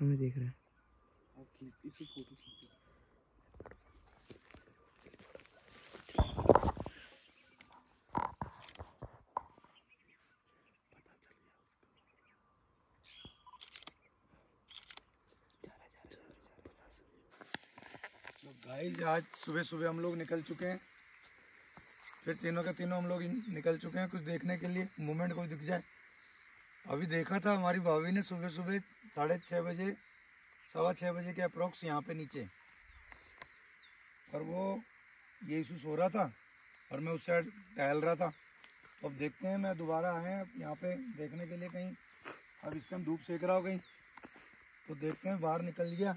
हमें देख रहा है। गाइस आज सुबह सुबह हम लोग निकल चुके हैं। फिर तीनों के तीनों हम लोग निकल चुके हैं कुछ देखने के लिए। मोमेंट कोई दिख जाए। अभी देखा था हमारी भाभी ने सुबह सुबह साढ़े छः बजे सवा छः बजे के अप्रोक्स यहाँ पे नीचे। और वो ये इशू सो रहा था और मैं उस साइड टहल रहा था। तो अब देखते हैं मैं दोबारा आए हैं यहाँ पे देखने के लिए कहीं। अब इस टाइम धूप सेक रहा हो कहीं। तो देखते हैं बाहर निकल गया।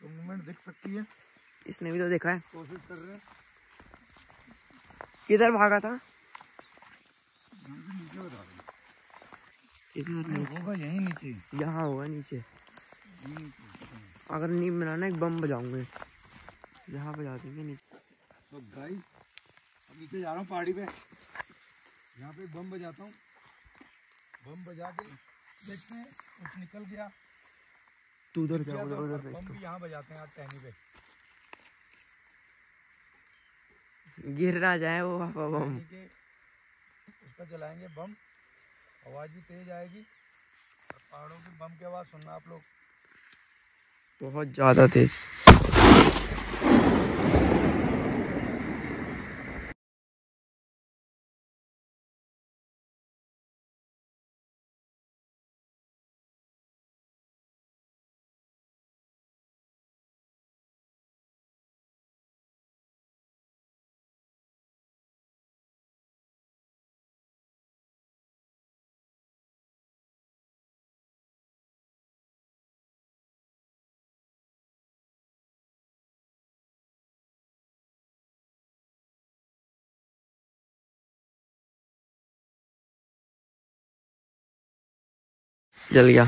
तो मूवमेंट दिख सकती है। इसने भी तो देखा है। कोशिश कर रहे हैं। किधर भागा था यहाँ से नीचे बता रहे इधर हैं। होगा यहीं नीचे। यहाँ होगा नीचे। नीचे अगर नहीं बनाना एक बम बजाऊँगे। यहाँ बजा देंगे नीचे। तो गाइस अब नीचे जा रहा हूँ पहाड़ी पे। यहाँ पे बम बजाता हूँ। बम बजा के देखते हैं कुछ निकल गया। तू उधर गया जा उधर तो उधर बम तो। भी यहाँ बजाते हैं आज टहनी पे। गिर ना जाए वो पापा बम। टहनी के पर चलाएँगे बम। आवाज़ भी तेज आएगी। पहाड़ों की बम की आवाज़ सुनना आप लोग। बहुत ज़्यादा तेज। जल गया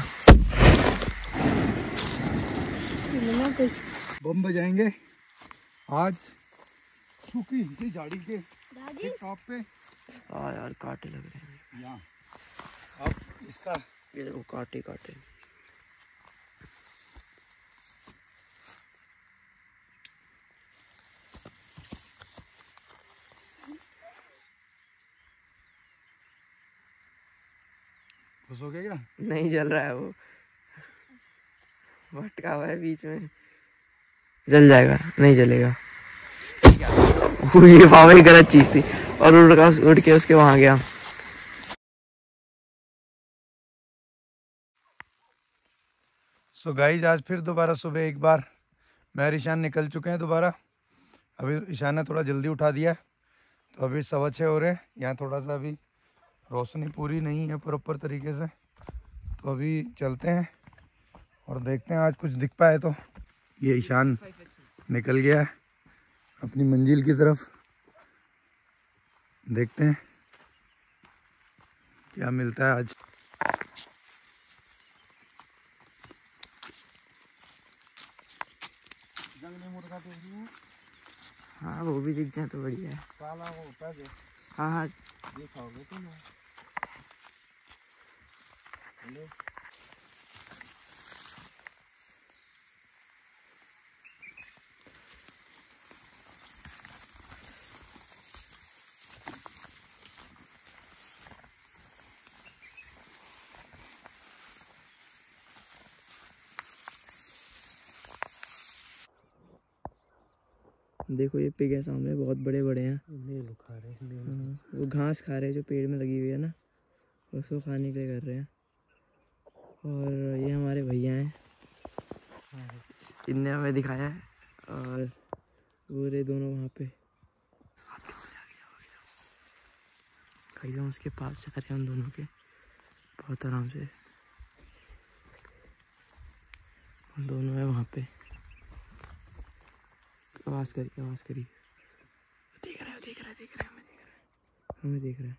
बम बजाएँगे। आज सूखी इसी झाड़ी के टॉप पे। हाँ यार कांटे लग रहे हैं। यहाँ। अब इसका ये देखो कांटे कांटे। खुश हो गया क्या? नहीं जल रहा है वो। भटका हुआ है बीच में। जल जाएगा नहीं जलेगा। ये पापा गलत चीज़ थी। और उड़ का उड़ के उसके वहाँ गया। सो so गाइज़ आज फिर दोबारा सुबह एक बार। मैं और ईशान निकल चुके हैं दोबारा। अभी ईशान ने थोड़ा जल्दी उठा दिया है। तो अभी सवा छः हो रहे हैं। यहाँ थोड़ा सा अभी रोशनी पूरी नहीं है प्रॉपर तरीके से। तो अभी चलते हैं और देखते हैं आज कुछ दिख पाए तो। ये ईशान निकल गया है अपनी मंजिल की तरफ़। देखते हैं क्या मिलता है आज। हूँ वो भी दिख जाए तो बढ़िया है। हाँ है। हाँ हाँ देखा होगा तुम हेलो देखो ये पिग है सामने बहुत बड़े बड़े हैं खा रहे हैं। हाँ, वो घास खा रहे हैं जो पेड़ में लगी हुई है ना उसको खाने के लिए कर रहे हैं। और ये हमारे भैया हैं। इनने हमें दिखाया है और वो रहे दोनों वहाँ पे। गाइस हम उसके पास जा रहे हैं उन दोनों के। बहुत आराम से। उन दोनों है वहाँ पे। आवाज़ करिए आवाज़ करिए वो देख रहा है देख रहा है देख रहा है हमें देख रहा है। हमें देख रहा है।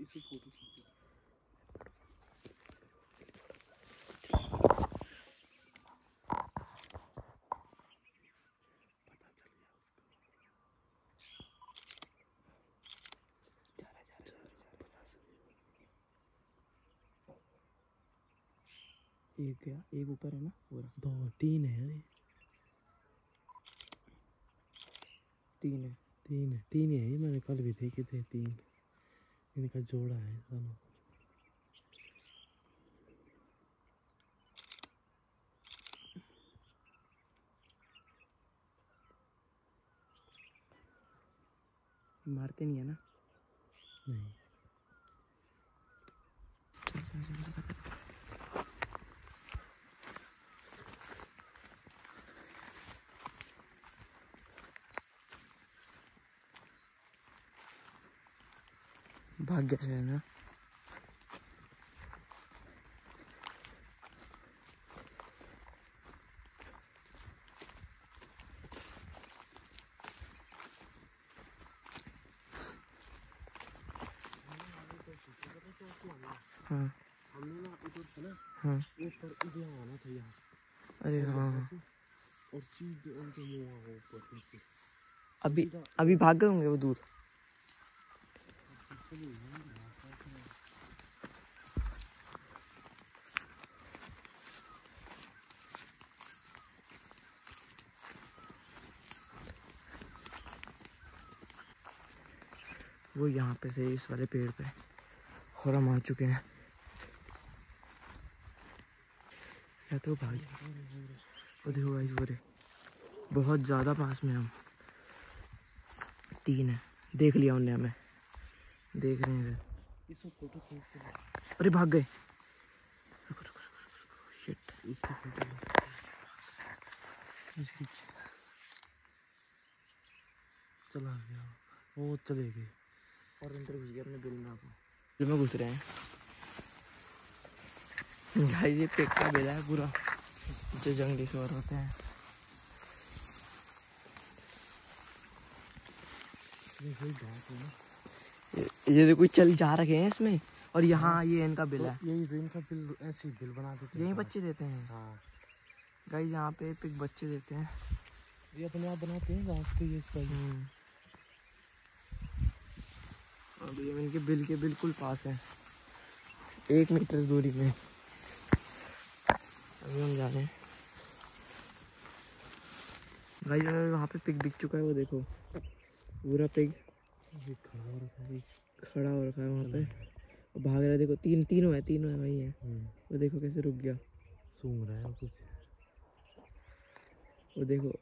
इसी फ़ोटो खींचो एक गया एक ऊपर है ना पूरा। दो तीन है। तीन है तीन है तीन ही है ये मैंने कल भी देखे थे तीन इनका जोड़ा है दोनों मारते नहीं है ना नहीं भाग गया शायद ना हाँ। ना हाँ यहाँ अरे हाँ हाँ। और अभी अभी भाग गए होंगे वो दूर? वो यहाँ पे थे इस वाले पेड़ पे और हम आ चुके हैं। या तो भाग वो देखो रे बहुत ज़्यादा पास में हम। तीन है। देख लिया उनने हमें। देख रहे हैं अरे भाग गए। रुको रुको रुको शिट इसकी फ़ोटो। इसकी चला गया। वो चले गए और अंदर घुस गए अपने बिल में आप बिल में घुस रहे हैं। गाइस ये पेट का बेला है पूरा। जो जंगली सुअर होते हैं। ये वही बात है ना ये- ये देखो चल जा रखे हैं इसमें। और यहाँ ये इनका बिल है। तो यही तो इनका बिल ऐसे ही बिल बना देते यही बच्चे देते हैं। हाँ। गाइस यहाँ पे पिक बच्चे देते हैं। ये अपने आप बनाते हैं घास के ये इसका ये हम्म। अभी इनके बिल के बिल्कुल पास है। एक मीटर दूरी में अभी हम जा रहे हैं। गाइस हमें वहाँ पे पिक दिख चुका है वो देखो। पूरा ये खड़ा हो रखा है ये। खड़ा हो रखा है वहाँ पे। और भाग रहा है देखो तीन तीनों है तीनों है वही है। हम्म, वो देखो कैसे रुक गया। सूंघ रहा है कुछ। वो देखो